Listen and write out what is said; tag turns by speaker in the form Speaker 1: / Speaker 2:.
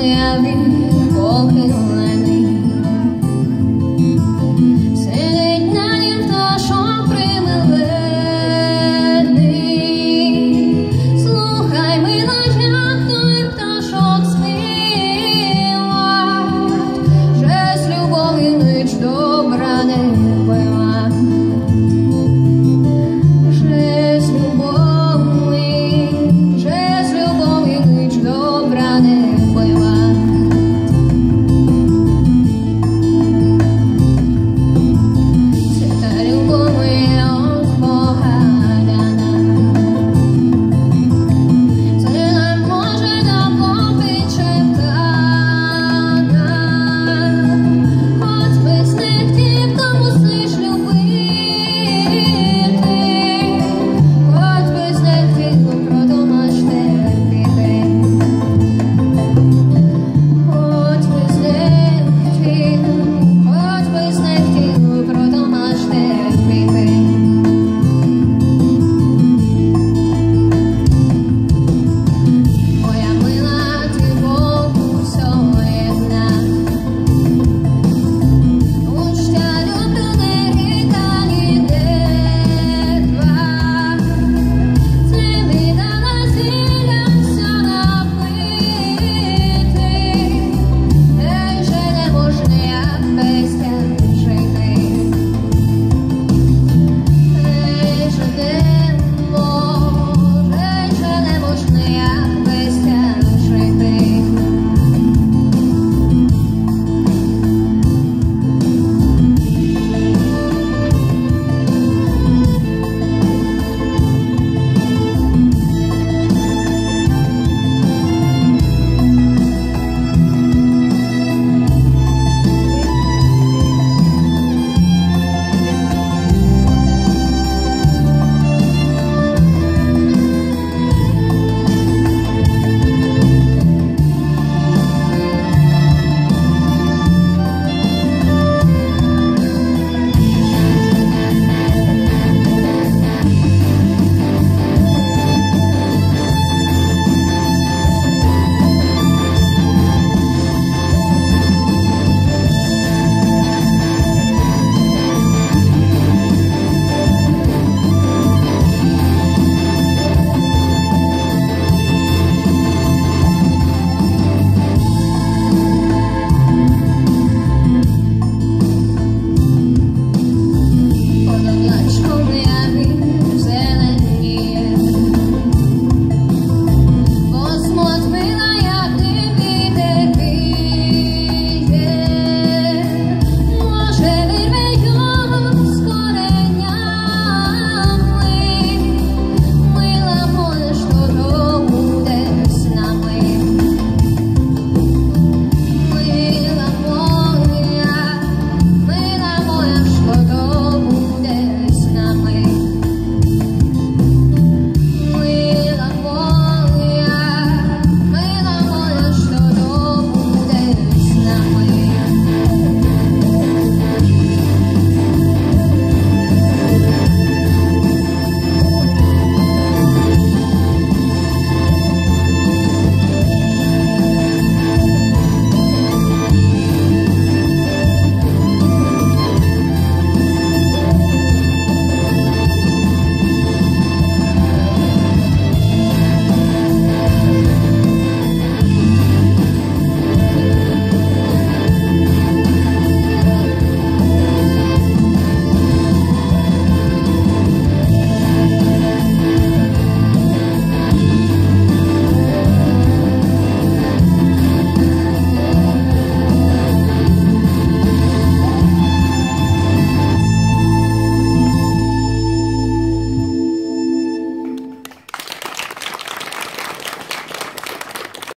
Speaker 1: having